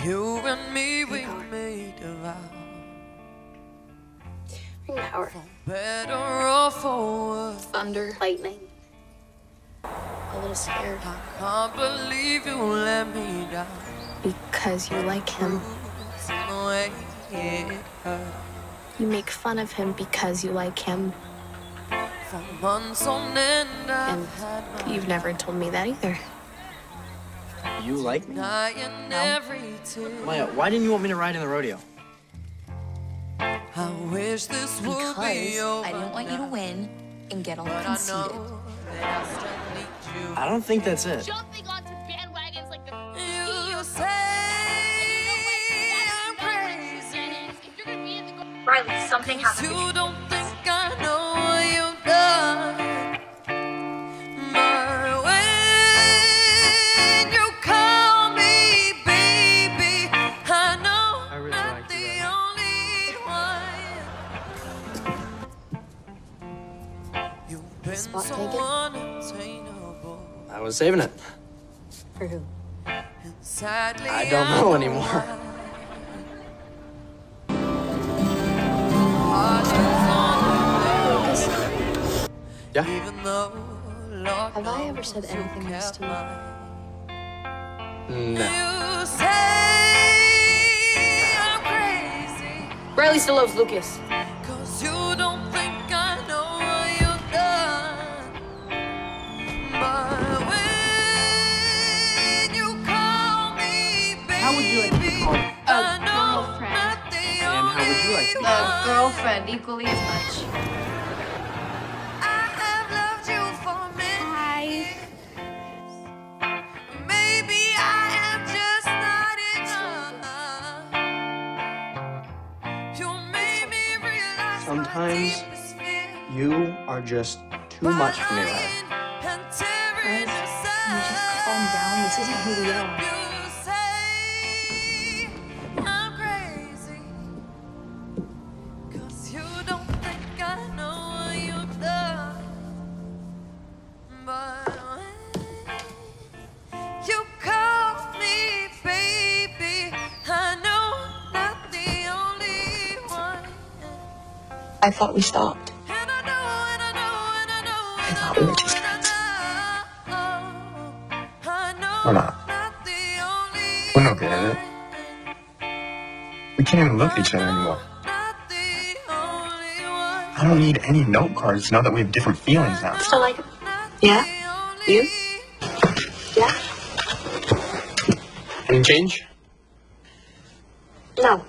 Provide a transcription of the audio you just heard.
You and me, we made a vow. Ring power. Better or for worse. Thunder. Lightning. A little scared. I can't believe you let me down. Because you like him. The way it hurt. You make fun of him because you like him. For months on end, I've And you've never told me that either. You like me? night and every tear. Maya, why didn't you want me to ride in the rodeo? I wish this would Because be over I didn't want you to win and get all But I conceited. know I you. I don't think that's it. jumping onto bandwagons like the You say I'm crazy. if you're gonna be in the Riley, something happened. Spot taken? I was saving it. For who? Sadly, I don't know know anymore. why. Heart is on the Yeah? Even Have I ever said anything nice to you? mine. No. You say I'm crazy, Riley still loves Lucas. How would you like to be called? A I know girlfriend. And how would you like to be only A girlfriend, equally as much. I have loved you for many years. Maybe I am just not enough. You made me realize Sometimes. You are just too much for me, Riley. Lying and tearing Riley, yourself. can you just calm down? This isn't who we are. I thought we stopped. I I I I thought we know, were just and I know, I know We're not. not the only We're not good at it. We can't even look at each other anymore. Not the only one. I don't need any note cards now that we have different feelings now. Still like him? Not Yeah? You? Yeah? Any change? No.